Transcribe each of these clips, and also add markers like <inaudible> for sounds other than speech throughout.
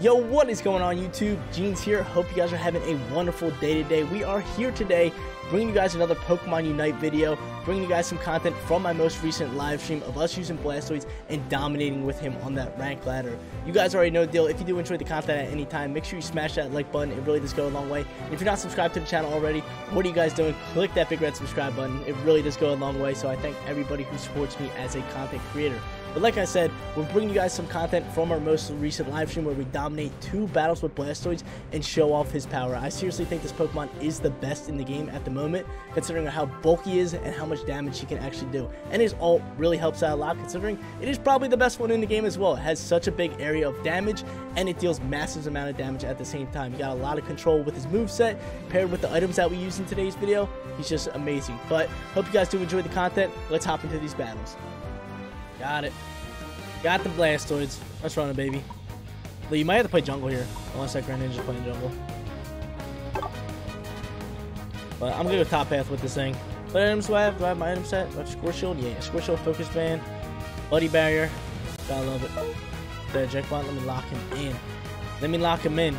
Yo, what is going on YouTube? Jeans here. Hope you guys are having a wonderful day today. We are here today bringing you guys another Pokemon Unite video, bringing you guys some content from my most recent live stream of us using Blastoise and dominating with him on that rank ladder. You guys already know the deal. If you do enjoy the content at any time, make sure you smash that like button. It really does go a long way. If you're not subscribed to the channel already, what are you guys doing? Click that big red subscribe button. It really does go a long way. So I thank everybody who supports me as a content creator. But like I said, we're bringing you guys some content from our most recent live stream where we dominate two battles with Blastoise and show off his power. I seriously think this Pokemon is the best in the game at the moment, considering how bulky he is and how much damage he can actually do. And his ult really helps out a lot, considering it is probably the best one in the game as well. It has such a big area of damage, and it deals massive amount of damage at the same time. He got a lot of control with his move set, paired with the items that we use in today's video. He's just amazing. But hope you guys do enjoy the content. Let's hop into these battles. Got it. Got the Blastoise. Let's run it, baby. But you might have to play jungle here, unless that Greninja's playing jungle. But I'm gonna go top path with this thing. What items do I have? Do I have my item set? Do I have Score Shield? Yeah, Score Shield, Focus Band, Buddy Barrier. Gotta love it. The Jackpot, let me lock him in. Let me lock him in.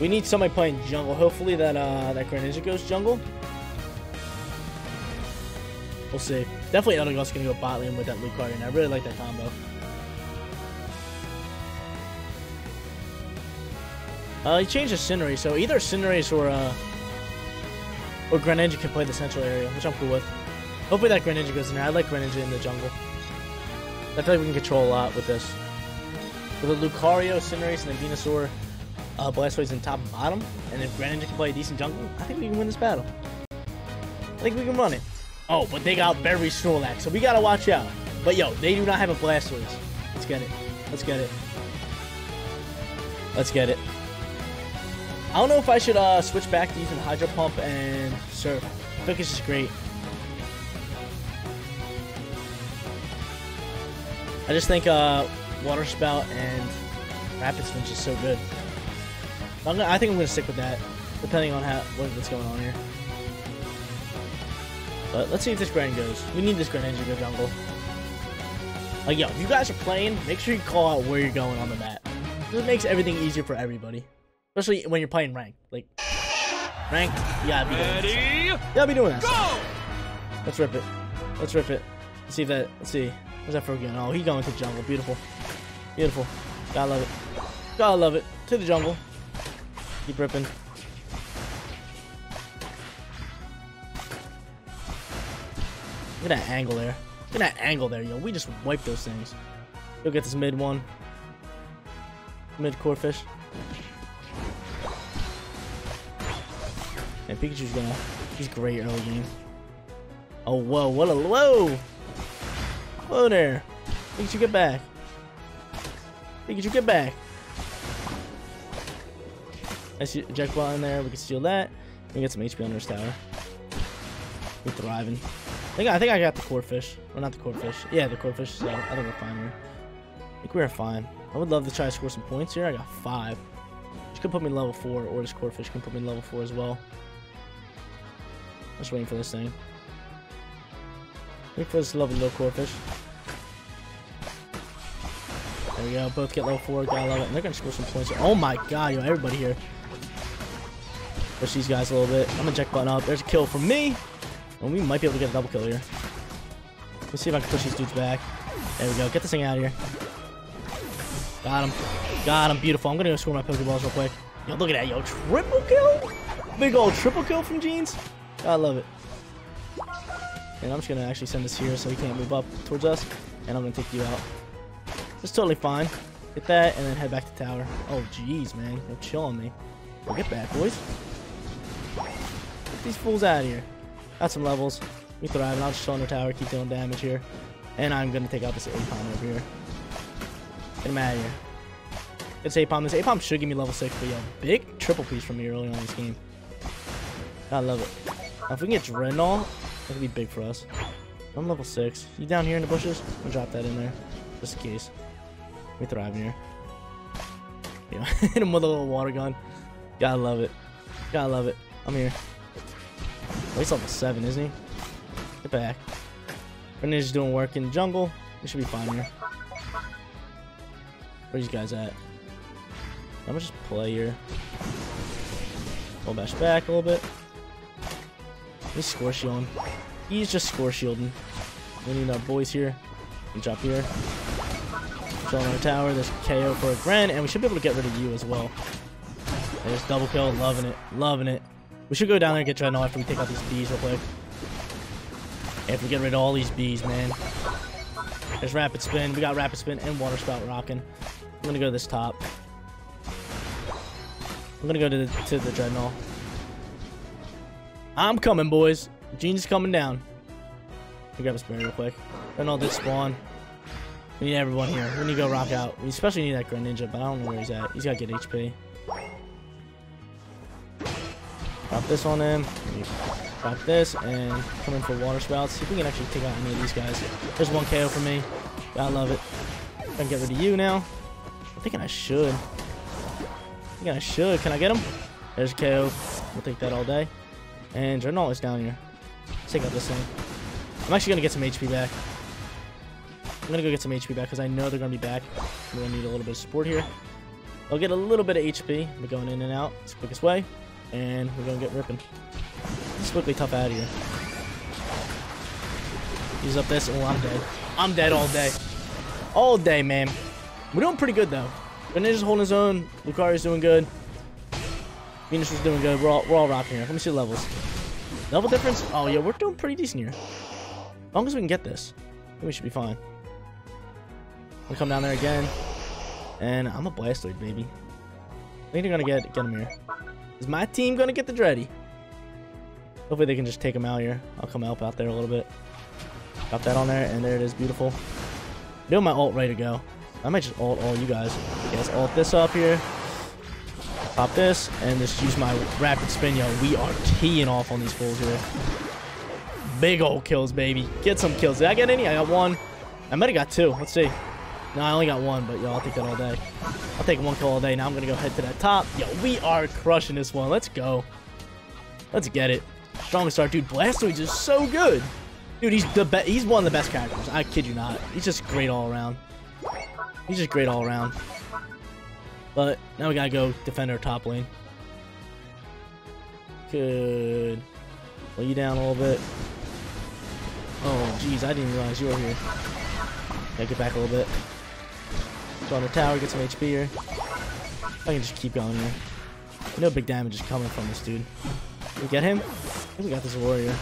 We need somebody playing jungle. Hopefully that uh that Greninja goes jungle. We'll see. Definitely Eldegoss gonna go bot lane with that Lucario, and I really like that combo. Uh, he changed the Cinderace, so either Cinderace or, uh, or Greninja can play the central area, which I'm cool with. Hopefully that Greninja goes in there. I like Greninja in the jungle. I feel like we can control a lot with this. With a Lucario, Cinderace, and then Venusaur, uh, Blastoise in top and bottom, and if Greninja can play a decent jungle, I think we can win this battle. I think we can run it. Oh, but they got very Snorlax, so we gotta watch out. But yo, they do not have a Blastoise. Let's get it. Let's get it. Let's get it. I don't know if I should uh, switch back to using Hydro Pump and Surf. I think great. I just think uh, Water Spout and Rapid Spin is just so good. Gonna, I think I'm gonna stick with that, depending on how what's going on here. But let's see if this grind goes. We need this Greninja to go jungle. Like, yo, if you guys are playing, make sure you call out where you're going on the map. This makes everything easier for everybody. Especially when you're playing ranked. Like, rank, you gotta be doing this. You gotta be doing this. Go! Let's rip it. Let's rip it. Let's see if that, let's see. Where's that Froakie? Oh, he going to the jungle. Beautiful. Beautiful. Gotta love it. Gotta love it. To the jungle. Keep ripping. Look at that angle there. Look at that angle there, yo. We just wiped those things. Go get this mid one. Mid Corphish. And Pikachu's gonna... He's great early game. Oh, whoa. What a... Whoa! Whoa there. Pikachu, get back. Pikachu, get back. I see Jackpot in there. We can steal that. And get some HP on his tower. We're thriving. I think I think I got the Corphish. Or not the Corphish. Yeah, the Corphish. So I think we're fine here. I think we're fine. I would love to try to score some points here. I got five. Which could put me level four, or this Corphish can put me level four as well. Just waiting for this thing. Wait for this lovely little Corphish. There we go. Both get level four. Gotta love it. And they're gonna score some points. Here. Oh my god, yo, everybody here. Push these guys a little bit. I'm gonna eject button up. There's a kill from me. And we might be able to get a double kill here. Let's see if I can push these dudes back. There we go. Get this thing out of here. Got him. Got him. Beautiful. I'm going to go score my Pokeballs real quick. Yo, look at that. Yo, triple kill? Big old triple kill from Jeans. I love it. And I'm just going to actually send this here so he can't move up towards us. And I'm going to take you out. It's totally fine. Get that and then head back to tower. Oh, jeez, man. Yo, chill on me. Get back, boys. Get these fools out of here. Got some levels. We thrive, I'll just chill on the tower, keep dealing damage here. And I'm gonna take out this Aipom over here. Get him out of here. It's Aipom. This Aipom should give me level 6, but yeah, big triple piece from me early on this game. I love it. Now, if we can get Drednaw, that could be big for us. I'm level 6. You down here in the bushes? I'll drop that in there. Just in case. We thrive here. Yeah, hit him with a little water gun. Gotta love it. Gotta love it. I'm here. Oh, he's level 7, isn't he? Get back. Greninja's doing work in the jungle. We should be fine here. Where are these guys at? I'm gonna just play here. Pull bash back a little bit. He's score shielding. He's just score shielding. We need our boys here. We drop here. Show on our tower. There's KO for a Gren, and we should be able to get rid of you as well. There's double kill. Loving it. Loving it. We should go down there and get Drednaw after we take out these bees real quick. If we get rid of all these bees, man. There's Rapid Spin. We got Rapid Spin and Water Spout rocking. I'm gonna go to this top. I'm gonna go to the, to the Drednaw. I'm coming, boys. Jeans coming down. We grab a spray real quick. Drednaw did spawn. We need everyone here. We need to go rock out. We especially need that Greninja, but I don't know where he's at. He's got to get HP. Drop this on him. Drop this and come in for water spouts. See if we can actually take out any of these guys. There's one KO for me. I love it. I can get rid of you now. I'm thinking I should. I'm thinking I should. Can I get him? There's a KO. We'll take that all day. And Drednaw is down here. Let's take out this thing. I'm actually going to get some HP back. I'm going to go get some HP back because I know they're going to be back. We're going to need a little bit of support here. I'll get a little bit of HP. We're going in and out. It's the quickest way. And we're to get ripping. Let's quickly tough out of here. He's up this. Oh, I'm dead. I'm dead all day. All day, man. We're doing pretty good, though. Greninja's holding his own. Lucari's doing good. Venus is doing good. We're all, we're all rocking here. Let me see the levels. Level difference? Oh, yeah, we're doing pretty decent here. As long as we can get this, we should be fine. We'll come down there again. And I'm a Blastoise, baby. I think they're going to get, get him here. Is my team going to get the Dreddy? Hopefully they can just take him out here. I'll come help out there a little bit. Got that on there, and there it is. Beautiful. Doing my ult ready to go. I might just ult all you guys. Yes, ult this up here. Pop this, and just use my rapid spin. Yo, we are teeing off on these fools here. Big old kills, baby. Get some kills. Did I get any? I got one. I might have got two. Let's see. No, I only got one, but yo, I'll take that all day. I'll take one kill all day. Now I'm to go head to that top. Yo, we are crushing this one. Let's go. Let's get it. Strongest start. Dude, Blastoise is so good. Dude, he's the best. He's one of the best characters. I kid you not. He's just great all around. He's just great all around. But now we gotta go defend our top lane. Good. Pull you down a little bit. Oh, jeez, I didn't realize you were here. Gotta get back a little bit. Go on the tower, get some HP here. I can just keep going here. No big damage is coming from this dude. We get him? We got this warrior.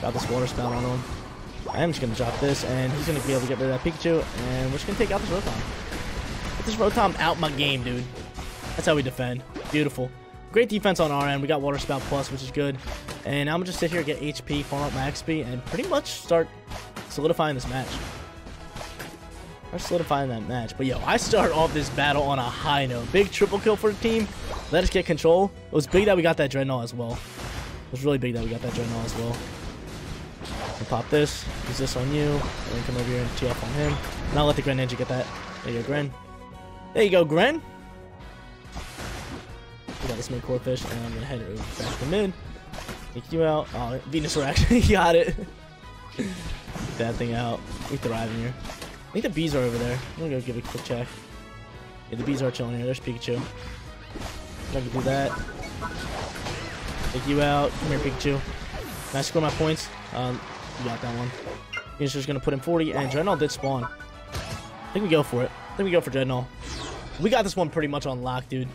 Got this water spout on him. I am just gonna drop this, and he's gonna be able to get rid of that Pikachu, and we're just gonna take out this Rotom. Get this Rotom out my game, dude. That's how we defend. Beautiful. Great defense on our end. We got Water Spout Plus, which is good. And I'm gonna just sit here, get HP, farm up my XP, and pretty much start solidifying this match. Or solidifying that match. But yo, I start off this battle on a high note. Big triple kill for the team. Let us get control. It was big that we got that Drednaw as well. It was really big that we got that Drednaw as well. I'll pop this. Use this on you. And then come over here and tee off on him. I'll let the Greninja get that. There you go, Gren. There you go, Gren. We got this main Corphish, and I'm gonna head over back to mid. Take you out. Oh, Venusaur <laughs> actually got it. <laughs> that thing out. We thriving here. I think the bees are over there. I'm gonna go give a quick check. Yeah, the bees are chilling here. There's Pikachu. I can do that. Take you out. Come here, Pikachu. Can I score my points? Um, you got that one. He's just gonna put in 40, and Drednaw did spawn. I think we go for it. I think we go for Drednaw. We got this one pretty much on lock, dude.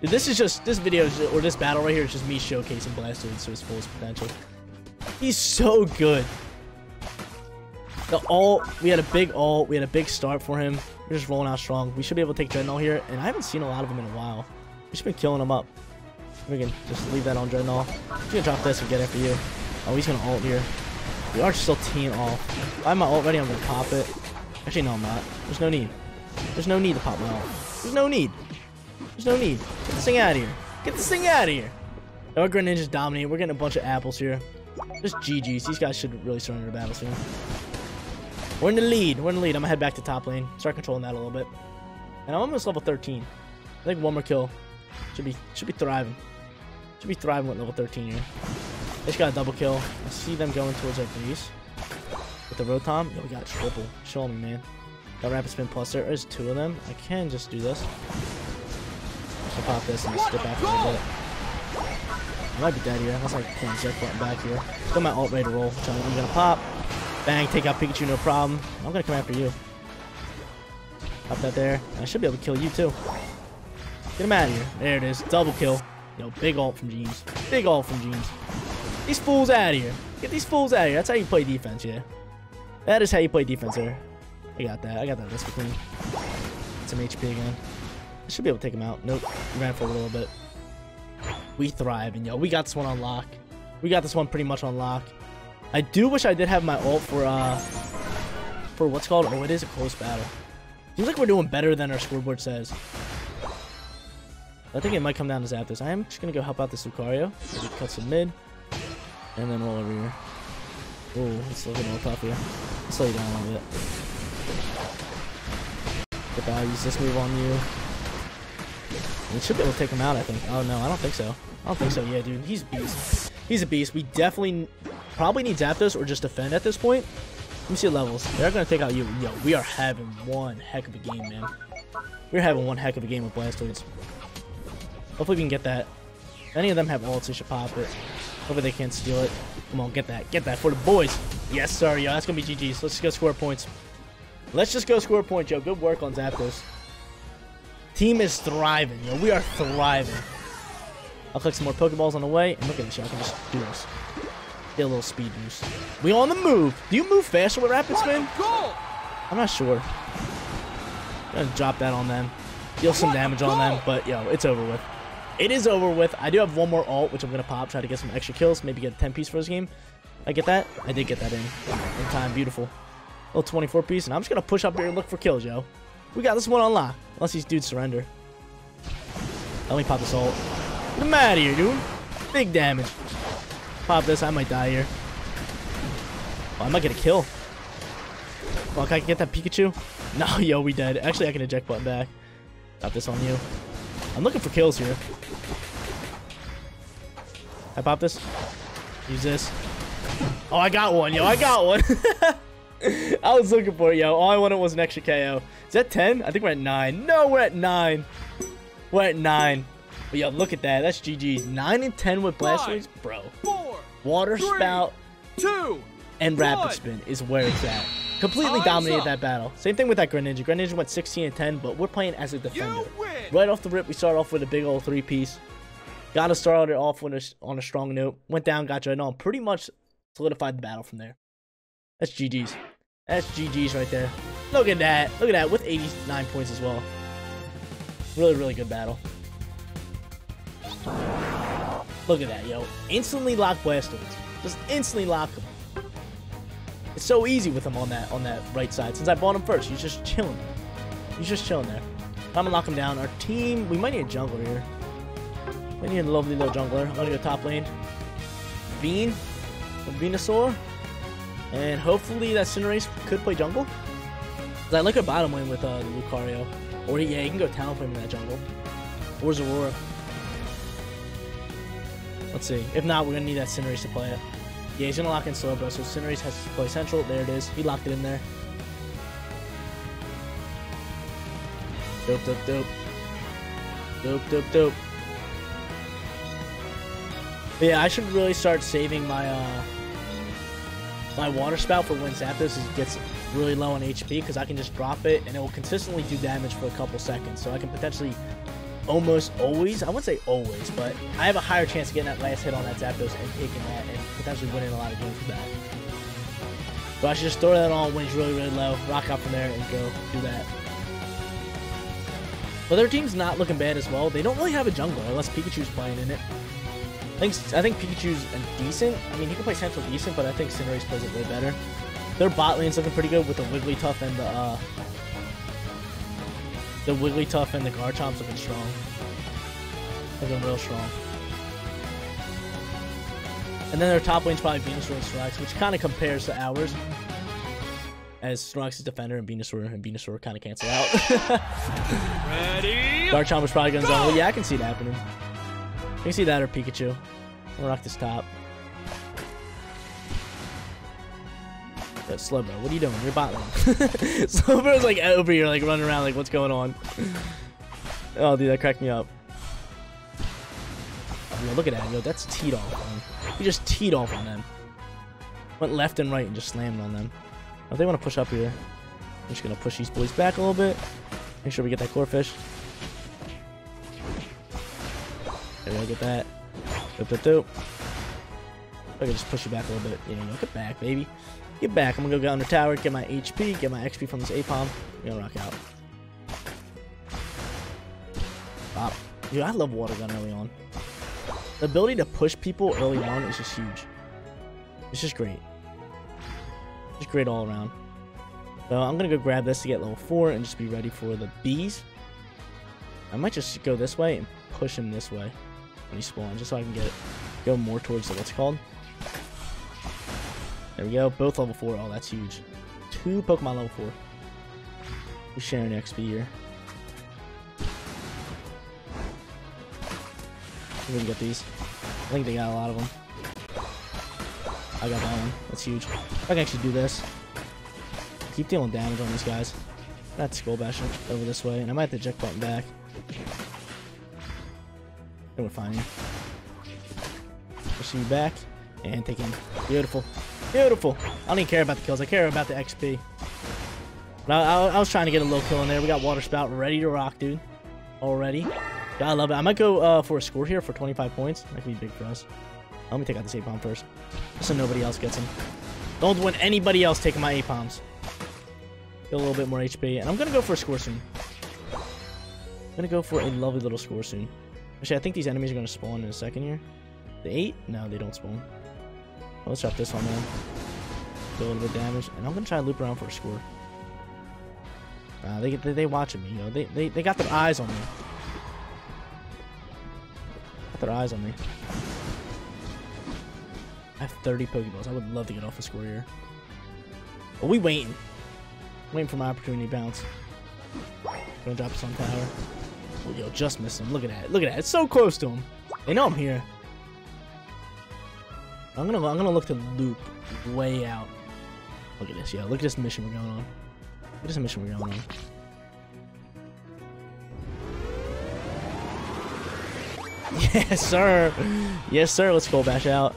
dude this is just, this video, is, or this battle right here is just me showcasing Blastoise to his fullest potential. He's so good. The ult, we had a big ult, we had a big start for him. We're just rolling out strong. We should be able to take Drednaw here, and I haven't seen a lot of them in a while. We've just been killing them up. We can just leave that on Drednaw. He's gonna drop this and get it for you. Oh, he's gonna ult here. We are still teeing off. If I have my ult ready, I'm gonna pop it. Actually, no, I'm not. There's no need. There's no need to pop my ult. There's no need. There's no need. Get this thing out of here. Get this thing out of here. Our Greninja's dominating. We're getting a bunch of apples here. Just GG's. These guys should really surrender the battle soon. We're in the lead. We're in the lead. I'm gonna head back to top lane. Start controlling that a little bit. And I'm almost level 13. I think one more kill. Should be should be thriving. Should be thriving with level 13 here. They just got a double kill. I see them going towards our base. With the Rotom. Yo, we got triple. Show me, man. Got Rapid Spin Plus. There is two of them. I can just do this. I'll pop this and just skip back a little bit. I might be dead here. Unless I can eject button back here. Got my alt ready to roll. So I'm gonna pop. Bang, take out Pikachu, no problem. I'm gonna come after you. Pop that there. I should be able to kill you too. Get him out of here. There it is. Double kill. Yo, big ult from Jeans. Big ult from Jeans. These fools out of here. Get these fools out of here. That's how you play defense, yeah. That is how you play defense here. I got that. I got that This Queen. Some HP again. I should be able to take him out. Nope. Ran for a little bit. We thrive, and yo, we got this one on lock. We got this one pretty much on lock. I do wish I did have my ult for, uh, for what's called, oh, it is a close battle. Seems like we're doing better than our scoreboard says. I think it might come down to Zapdos. I am just going to go help out this Lucario. Cut some mid. And then roll over here. Oh, it's looking a little tough here. Slow you down a little bit. If I use this move on you. We should be able to take him out, I think. Oh, no, I don't think so. I don't think so. Yeah, dude, he's a beast. He's a beast. We definitely probably need Zapdos or just defend at this point. Let me see levels. They're going to take out you. Yo, we are having one heck of a game, man. We're having one heck of a game with Blastoise. Hopefully we can get that. If any of them have ults, they should pop it. Hopefully they can't steal it. Come on, get that. Get that for the boys. Yes, sir. Yo, that's going to be GG's. Let's just go score points. Let's just go score points, yo. Good work on Zapdos. Team is thriving, yo. We are thriving. I'll click some more Pokeballs on the way. And look at this, yo. I can just do this. Get a little speed boost. We on the move. Do you move faster with Rapid Spin? I'm not sure. I'm gonna drop that on them. Deal some damage on them, but yo, it's over with. It is over with. I do have one more alt, which I'm gonna pop, try to get some extra kills, maybe get a 10 piece for this game. I get that? I did get that in. In time, beautiful. Little 24 piece, and I'm just gonna push up here and look for kills, yo. We got this one on lock. Unless these dudes surrender. Let me pop this ult. Get him out of here, dude. Big damage. Pop this, I might die here. Oh, I might get a kill. Well, can I get that Pikachu? <laughs> No, yo, we dead. Actually, I can eject button back. Got this on you. I'm looking for kills here. I pop this. Use this. Oh, I got one, yo. I got one. <laughs> I was looking for it, yo. All I wanted was an extra KO. Is that 10? I think we're at 9. No, we're at 9. We're at 9. But yo, look at that. That's GG's. 9 and 10 with Blastoise? Bro. Water three, Spout two, and Rapid. Spin is where it's at. Completely Time's dominated up. that battle. Same thing with that Greninja. Greninja went 16 and 10, but we're playing as a defender. Right off the rip, we start off with a big old three-piece. Got to start it off a, on a strong note. Went down, got you on. Pretty much solidified the battle from there. That's GG's. That's GG's right there. Look at that. Look at that. With 89 points as well. Really, really good battle. Look at that, yo. Instantly lock Blastoise. Just instantly lock him. It's so easy with him on that on that right side. Since I bought him first, he's just chilling. He's just chilling there. I'm gonna lock him down. Our team, we might need a jungler here. We need a lovely little jungler. I'm gonna go top lane. Bean Venusaur. And hopefully that Cinderace could play jungle. Cause I like a bottom lane with uh, Lucario. Or yeah, he can go Talonflame in that jungle. Or Zoroark. Let's see. If not, we're gonna need that Cinderace to play it. Yeah, he's gonna lock in Slowbro, so Cinderace has to play central. There it is. He locked it in there. Dope, dope, dope. Dope, dope, dope. But yeah, I should really start saving my uh my water spout for when Zapdos gets really low on HP because I can just drop it and it will consistently do damage for a couple seconds. So I can potentially almost always, I wouldn't say always, but I have a higher chance of getting that last hit on that Zapdos and taking that and potentially winning a lot of games with that. So I should just throw that on when it's really, really low, rock out from there, and go do that. But their team's not looking bad as well. They don't really have a jungler unless Pikachu's playing in it. I think I think Pikachu's decent. I mean, he can play Central decent, but I think Cinderace plays it way better. Their bot lane's looking pretty good with the Wigglytuff and the uh, the Wigglytuff and the Garchomp's been strong. Have been real strong. And then their top lane's probably Venusaur and Snorlax, which kind of compares to ours as Snorlax is defender and Venusaur and Venusaur kind of cancel out. <laughs> Ready? Garchomp is probably going to go. Yeah, I can see it happening. I can see that or Pikachu. I'll rock this top. Yo, Slowbro, what are you doing? You're bot lane. <laughs> Slowbro's like over here, like running around, like what's going on? oh, dude, that cracked me up. Yo, look at that. Yo, that's teed off on. He just teed off on them. Went left and right and just slammed on them. If they want to push up here, I'm just to push these boys back a little bit. Make sure we get that Corphish. There we go, get that. Doop, doop, doop. I can just push you back a little bit. Yeah, you know, get back, baby. Get back. I'm gonna go get under tower, get my HP, get my XP from this Aipom. We're gonna rock out. Wow. Dude, I love water gun early on. The ability to push people early on is just huge. It's just great. Just great all around. So I'm gonna go grab this to get level 4 and just be ready for the bees. I might just go this way and push him this way when he spawns, just so I can get go more towards the what's called. There we go, both level 4. Oh, that's huge. Two Pokemon level 4. We're sharing XP here. We can get these. I think they got a lot of them. I got that one. That's huge. I can actually do this. Keep dealing damage on these guys. That's Skull Bash over this way, and I might have to eject button back. Then we're fine. Pushing you back, and taking. Beautiful. Beautiful. I don't even care about the kills. I care about the XP. But I, I, I was trying to get a low kill in there. We got Water Spout ready to rock, dude. Already. God, I love it. I might go uh, for a score here for 25 points. That could be big for us. Let me take out this Aipom first. Just so nobody else gets him. Don't want anybody else taking my Aipoms. Get a little bit more HP. And I'm going to go for a score soon. I'm going to go for a lovely little score soon. Actually, I think these enemies are going to spawn in a second here. The 8? No, they don't spawn. Well, let's drop this one in. Do a little bit of damage. And I'm going to try to loop around for a score. Uh, they, they, they watching me, you know. They, they, they got their eyes on me. Got their eyes on me. I have 30 Pokeballs. I would love to get off a score here. But we waiting. Waiting for my opportunity to bounce. Gonna drop tower. Oh, yo, just missed him. Look at that. Look at that. It's so close to him. They know I'm here. I'm gonna I'm gonna look to loop way out. Look at this, yo. Look at this mission we're going on. Look at this mission we're going on. <laughs> Yes, sir. Yes, sir. Let's go bash out.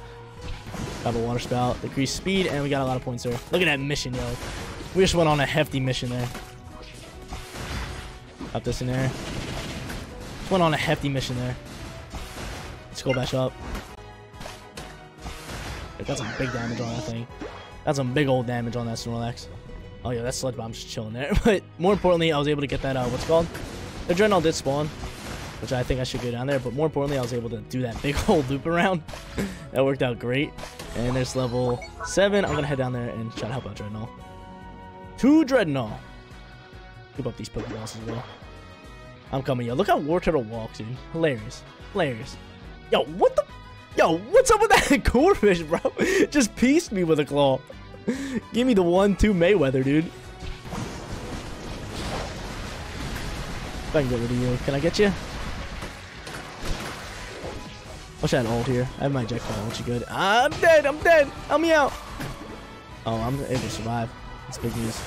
Got a water spout, decrease speed, and we got a lot of points there. Look at that mission, yo. We just went on a hefty mission there. Up this in there. Just went on a hefty mission there. Let's go bash up. Got some big damage on that thing. Got some big old damage on that Snorlax. Oh yeah, that Sludge Bomb's just chilling there. <laughs> But more importantly, I was able to get that, uh, what's called? The Drednaw did spawn, which I think I should go down there. But more importantly, I was able to do that <laughs> big old loop around. <laughs> that worked out great. And there's level 7. I'm going to head down there and try to help out Drednaw. Two Drednaw. Keep up these Pokeballs as well. I'm coming, yo. Look how Wartortle walks, dude. Hilarious. Hilarious. Yo, what the... Yo, what's up with that <laughs> Corphish, bro? Just pieced me with a claw. Give me the 1-2 Mayweather, dude. If I can get rid of you. Can I get you? Wish I had ult here. I have my projectile, which is good. I'm dead! I'm dead! Help me out! Oh, I'm able to survive. That's big news.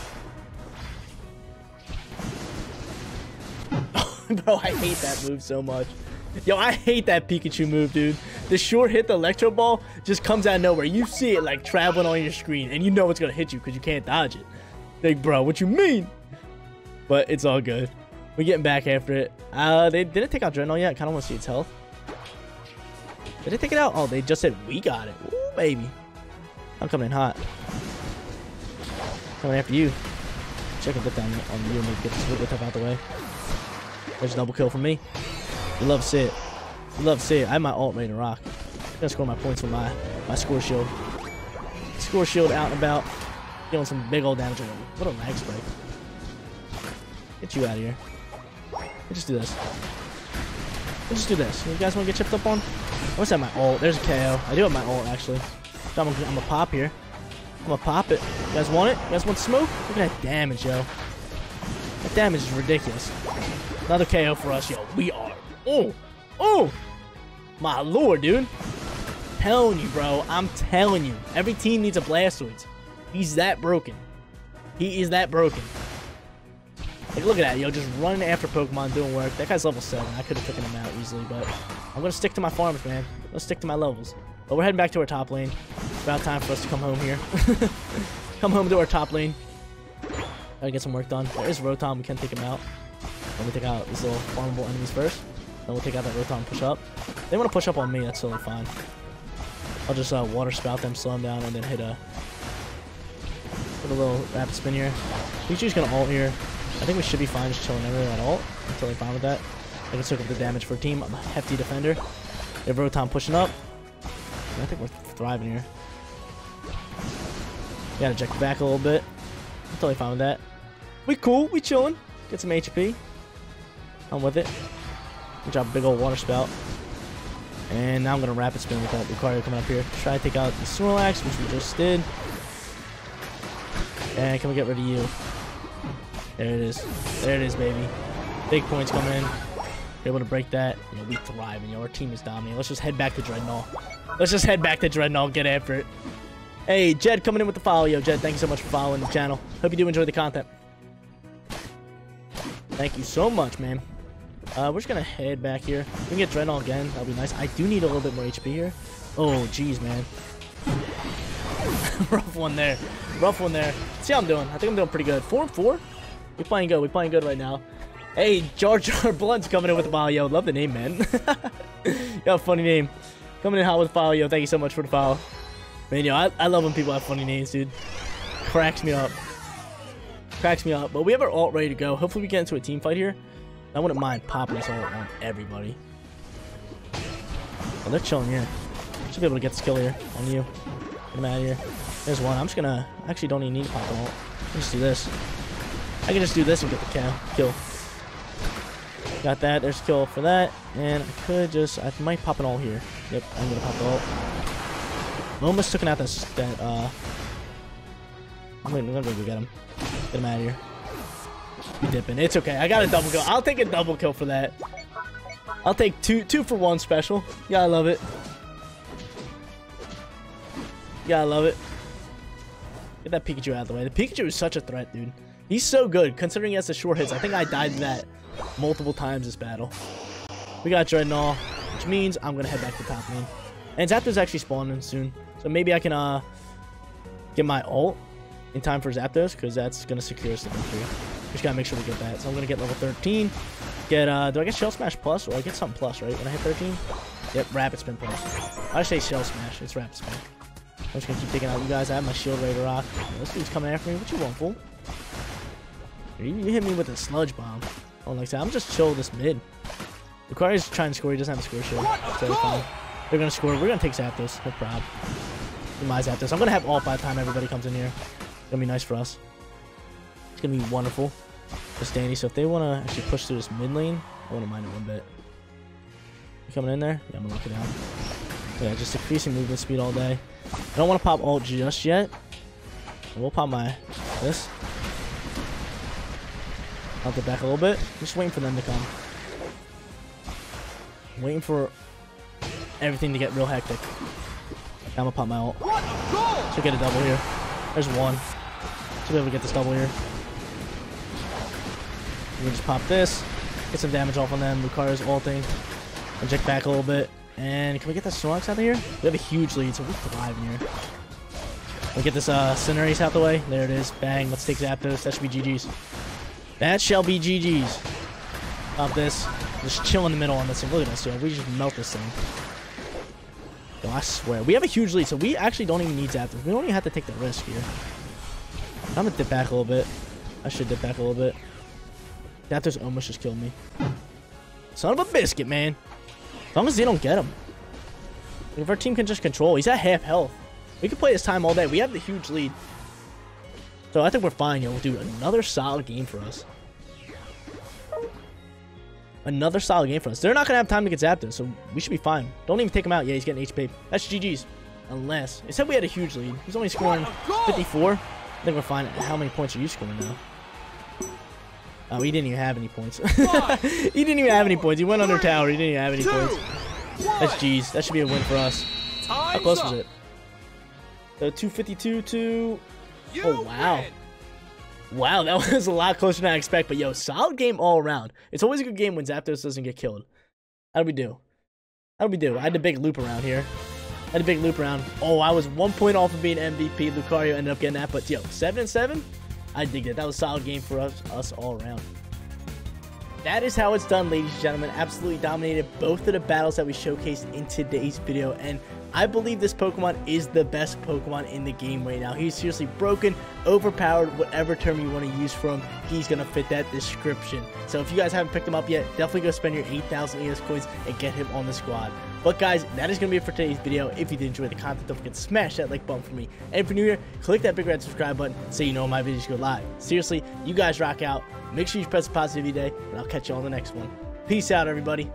<laughs> Bro, I hate that move so much. Yo, I hate that Pikachu move, dude. The short hit, the Electro Ball, just comes out of nowhere. You see it, like, traveling on your screen, and you know it's going to hit you because you can't dodge it. Like, bro, what you mean? But it's all good. We're getting back after it. Uh, they didn't take out Drednaw yet. Kind of want to see its health. Did they take it out? Oh, they just said we got it. Ooh, baby. I'm coming in hot. Coming after you. Check a bit down on you and get this Wigglytuff out the way. There's a double kill from me. You love to see it. You love to see it. I have my ult ready to rock. I'm gonna score my points with my, my score shield. Score shield out and about. Dealing some big old damage. What a lag spike. Get you out of here. Let's just do this. Let's just do this. You guys want to get chipped up on? What's that? My ult. There's a KO. I do have my ult actually. I'm, I'm gonna pop here. I'm gonna pop it. You guys want it? You guys want smoke? Look at that damage, yo. That damage is ridiculous. Another KO for us, yo. We are Oh, oh, my lord, dude. telling you, bro. I'm telling you. Every team needs a Blastoise. He's that broken. He is that broken. Like, look at that, yo, just running after Pokemon, doing work. That guy's level 7. I could have taken him out easily, but I'm going to stick to my farms, man. I'm going to stick to my levels. But we're heading back to our top lane. It's about time for us to come home here. <laughs> come home to our top lane. Gotta get some work done. There is Rotom. We can take him out. Let me take out these little farmable enemies first. Then we'll take out that Rotom push up. They want to push up on me. That's totally fine. I'll just uh, water spout them, slow them down, and then hit a, hit a little rapid spin here. Pikachu's to ult here. I think we should be fine just chilling over that ult. I'm totally fine with that. I can soak up the damage for a team. I'm a hefty defender. They have Rotom pushing up. I think we're thriving here. Gotta check back a little bit. I'm totally fine with that. We cool. We chilling. Get some HP. I'm with it. Good job, big old water spout. And now I'm gonna rapid spin with that Lucario coming up here. Try to take out the Snorlax, which we just did. And can we get rid of you? There it is. There it is, baby. Big points come in. able to break that. You know, we thrive, and you know, our team is dominating. Let's just head back to Drednaw. Let's just head back to Drednaw get after it. Hey, Jed coming in with the follow. Yo, Jed, thank you so much for following the channel. Hope you do enjoy the content. Thank you so much, man. Uh, we're just gonna head back here. We can get Drednaw again. That'll be nice. I do need a little bit more HP here. Oh, jeez, man. <laughs> Rough one there. Rough one there. See how I'm doing. I think I'm doing pretty good. 4 and 4? We're playing good. We're playing good right now. Hey, Jar Jar <laughs> Blunt's coming in with a follow. Yo, love the name, man. <laughs> yo, funny name. Coming in hot with a follow. Yo, thank you so much for the follow. Man, yo, I, I love when people have funny names, dude. Cracks me up. Cracks me up. But we have our alt ready to go. Hopefully we get into a team fight here. I wouldn't mind popping this ult on everybody. Oh, they're chilling here. Should be able to get this kill here on you. Get him out of here. There's one. I'm just gonna... Actually, don't even need to pop an ult. Just do this. I can just do this and get the kill. Got that. There's kill for that. And I could just... I might pop an ult here. Yep, I'm gonna pop the ult. Almost took out that... that uh, I'm gonna, I'm gonna go get him. Get him out of here dipping. It's okay. I got a double kill. I'll take a double kill for that. I'll take two two for one special. Yeah, I love it. Yeah, I love it. Get that Pikachu out of the way. The Pikachu is such a threat, dude. He's so good, considering he has the short hits. I think I died to that multiple times this battle. We got Drednaw, which means I'm going to head back to top lane. And Zapdos actually spawning soon. So maybe I can uh get my ult in time for Zapdos, because that's going to secure us the victory. Just gotta make sure we get that. So I'm gonna get level 13. Get, uh, do I get Shell Smash Plus? Or I get something plus, right? When I hit 13? Yep, Rapid Spin Plus. I say Shell Smash. It's Rapid Spin. I'm just gonna keep taking out you guys. I have my shield ready to rock. This dude's coming after me. What you want, fool? You, you hit me with a Sludge Bomb. Oh, like that. I'm just chill this mid. Lucario's trying to score. He doesn't have a score shield. So fine. They're gonna score. We're gonna take Zapdos. No problem. My Zapdos. I'm gonna have all by the time everybody comes in here. It's gonna be nice for us. It's going to be wonderful for Danny. So if they want to actually push through this mid lane, I wouldn't mind it one bit. You coming in there? Yeah, I'm going to lock it down. Yeah, just increasing movement speed all day. I don't want to pop ult just yet. We'll pop my this. I'll get back a little bit. Just waiting for them to come. Waiting for everything to get real hectic. I'm gonna pop my ult. Should get a double here. There's one. Should be able to get this double here. We just pop this, get some damage off on them. Lucario's ulting. Inject back a little bit. And can we get the Snorlax out of here? We have a huge lead, so we're thriving here. We get this uh, Cinderace out the way. There it is. Bang. Let's take Zapdos. That should be GG's. That shall be GG's. Pop this. Just chill in the middle on this thing. Look at this, yo. We just melt this thing. Yo, I swear. We have a huge lead, so we actually don't even need Zapdos. We don't even have to take the risk here. I'm gonna dip back a little bit. I should dip back a little bit. That just almost just killed me. Son of a biscuit, man. As long as they don't get him. If our team can just control, he's at half health. We can play this time all day. We have the huge lead. So I think we're fine, yo. We'll do another solid game for us. Another solid game for us. They're not going to have time to get zapped, so we should be fine. Don't even take him out. Yeah, he's getting HP. That's GG's. Unless. It said we had a huge lead. He's only scoring 54. I think we're fine. How many points are you scoring now? Oh, he didn't even have any points. <laughs> he didn't even have any points. He went under tower. He didn't even have any points. That's G's. That should be a win for us. How close was it? So 252 to... Oh, wow. Wow, that <laughs> was a lot closer than I expect. But yo, solid game all around. It's always a good game when Zapdos doesn't get killed. How do we do? How do we do? I had a big loop around here. I had a big loop around. Oh, I was one point off of being MVP. Lucario ended up getting that. But yo, seven and seven. I dig that. That was a solid game for us, us all around. That is how it's done, ladies and gentlemen. Absolutely dominated both of the battles that we showcased in today's video. And I believe this Pokemon is the best Pokemon in the game right now. He's seriously broken, overpowered, whatever term you want to use for him, he's going to fit that description. So if you guys haven't picked him up yet, definitely go spend your 8,000 Aeos coins and get him on the squad. But guys, that is going to be it for today's video. If you did enjoy the content, don't forget to smash that like button for me. And if you're new here, click that big red subscribe button so you know when my videos go live. Seriously, you guys rock out. Make sure you press the positivity day, and I'll catch you on the next one. Peace out, everybody.